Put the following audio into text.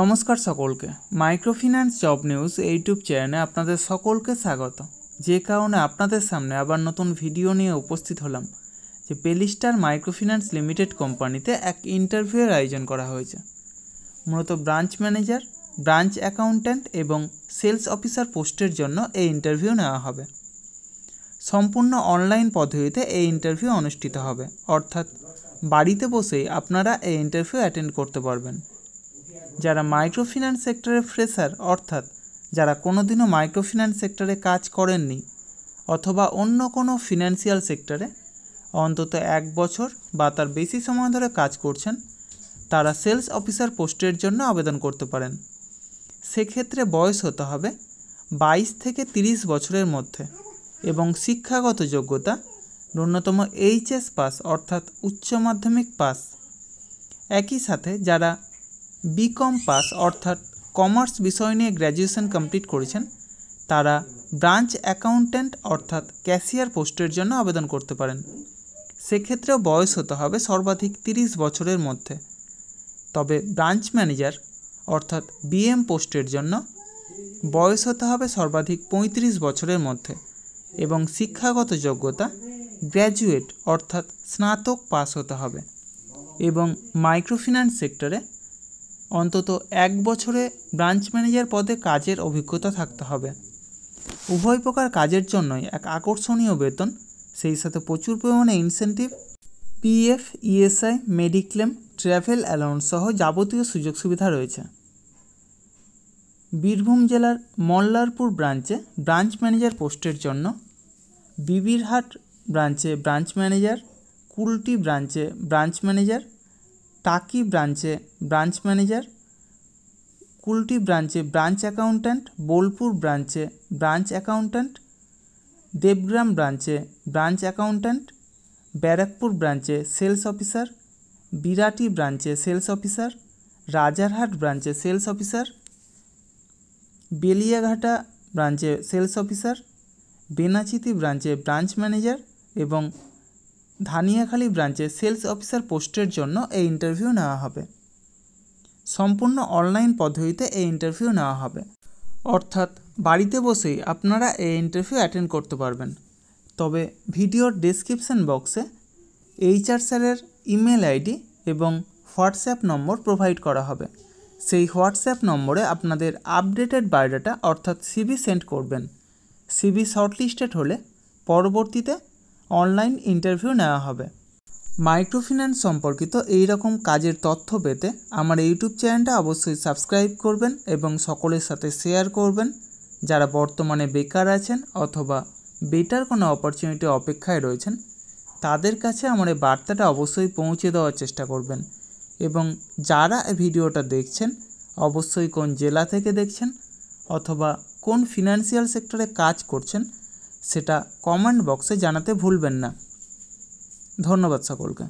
নমস্কার সকলকে। Microfinance job news YouTube চ্যানেলে আপনাদের সকলকে স্বাগত। যে কারণে আপনাদের সামনে আবার নতুন ভিডিও নিয়ে উপস্থিত হলাম, যে পেলিস্টার মাইক্রোফিন্যান্স লিমিটেড কোম্পানিতে এক ইন্টারভিউয়ের আয়োজন করা হয়েছে। মূলত ব্রাঞ্চ ম্যানেজার, ব্রাঞ্চ অ্যাকাউন্ট্যান্ট এবং সেলস অফিসার পোস্টের জন্য এই ইন্টারভিউ নেওয়া হবে। সম্পূর্ণ অনলাইন পদ্ধতিতে এই ইন্টারভিউ অনুষ্ঠিত হবে। অর্থাৎ বাড়িতে বসেই আপনারা এই ইন্টারভিউ অ্যাটেন্ড করতে পারবেন। যারা মাইক্রোফিন্যান্স সেক্টরে ফ্রেশার, অর্থাৎ যারা কোনোদিনও মাইক্রোফিন্যান্স সেক্টরে কাজ করেননি অথবা অন্য কোনো ফিনান্সিয়াল সেক্টরে অন্তত এক বছর বা তার বেশি সময় ধরে কাজ করছেন, তারা সেলস অফিসার পোস্টের জন্য আবেদন করতে পারেন। সেক্ষেত্রে বয়স হতে হবে বাইশ থেকে তিরিশ বছরের মধ্যে এবং শিক্ষাগত যোগ্যতা ন্যূনতম এইচএস পাস, অর্থাৎ উচ্চ মাধ্যমিক পাস। একই সাথে যারা বিকম পাস অর্থাৎ কমার্স বিষয় নিয়ে গ্র্যাজুয়েশন কমপ্লিট করেছেন, তারা ব্রাঞ্চ অ্যাকাউন্ট্যান্ট অর্থাৎ ক্যাশিয়ার পোস্টের জন্য আবেদন করতে পারেন। সেক্ষেত্রেও বয়স হতে হবে সর্বাধিক তিরিশ বছরের মধ্যে। তবে ব্রাঞ্চ ম্যানেজার অর্থাৎ বিএম পোস্টের জন্য বয়স হতে হবে সর্বাধিক পঁয়ত্রিশ বছরের মধ্যে এবং শিক্ষাগত যোগ্যতা গ্র্যাজুয়েট অর্থাৎ স্নাতক পাস হতে হবে এবং মাইক্রোফিন্যান্স সেক্টরে অন্তত এক বছরে ব্রাঞ্চ ম্যানেজার পদে কাজের অভিজ্ঞতা থাকতে হবে। উভয় প্রকার কাজের জন্যই এক আকর্ষণীয় বেতন, সেই সাথে প্রচুর পরিমাণে incentive PF ESI mediclaim travel allowance সহ যাবতীয় সুযোগ সুবিধা রয়েছে। বীরভূম জেলার মল্লারপুর ব্রাঞ্চে ব্রাঞ্চ ম্যানেজার পোস্টের জন্য, বিবিরহাট ব্রাঞ্চে ব্রাঞ্চ ম্যানেজার, কুলটি ব্রাঞ্চে ব্রাঞ্চ ম্যানেজার টাকি ব্রাঞ্চে ব্রাঞ্চ ম্যানেজার, কুলটি ব্রাঞ্চে ব্রাঞ্চ অ্যাকাউন্ট্যান্ট, বোলপুর ব্রাঞ্চে ব্রাঞ্চ অ্যাকাউন্ট্যান্ট, দেবগ্রাম ব্রাঞ্চে ব্রাঞ্চ অ্যাকাউন্ট্যান্ট, ব্যারাকপুর ব্রাঞ্চে সেলস অফিসার, বিরাটি ব্রাঞ্চে সেলস অফিসার, রাজারহাট ব্রাঞ্চে সেলস অফিসার, বেলিয়াঘাটা ব্রাঞ্চে সেলস অফিসার, বেনাচিতি ব্রাঞ্চে ব্রাঞ্চ ম্যানেজার এবং ধানিয়াখালী ব্রাঞ্চে সেলস অফিসার পোস্টের জন্য এই ইন্টারভিউ নেওয়া হবে। সম্পূর্ণ অনলাইন পদ্ধতিতে এই ইন্টারভিউ নেওয়া হবে। অর্থাৎ বাড়িতে বসেই আপনারা এই ইন্টারভিউ অ্যাটেন্ড করতে পারবেন। তবে ভিডিওর ডেসক্রিপশন বক্সে এইচআর স্যারের ইমেল আইডি এবং হোয়াটসঅ্যাপ নম্বর প্রোভাইড করা হবে। সেই হোয়াটসঅ্যাপ নম্বরে আপনাদের আপডেটেড বায়োডাটা অর্থাৎ সিবি সেন্ড করবেন। সিবি শর্টলিস্টেড হলে পরবর্তীতে অনলাইন ইন্টারভিউ নেওয়া হবে। মাইক্রোফিন্যান্স সম্পর্কিত এই রকম কাজের তথ্য পেতে আমার ইউটিউব চ্যানেলটা অবশ্যই সাবস্ক্রাইব করবেন এবং সকলের সাথে শেয়ার করবেন। যারা বর্তমানে বেকার আছেন অথবা বেটার কোনো অপরচুনিটি অপেক্ষায় রয়েছেন, তাদের কাছে আমার এই বার্তাটা অবশ্যই পৌঁছে দেওয়ার চেষ্টা করবেন এবং যারা এই ভিডিওটা দেখছেন, অবশ্যই কোন জেলা থেকে দেখছেন অথবা কোন ফিনান্সিয়াল সেক্টরে কাজ করছেন সেটা কমেন্ট বক্সে জানাতে ভুলবেন না ধন্যবাদ সকলকে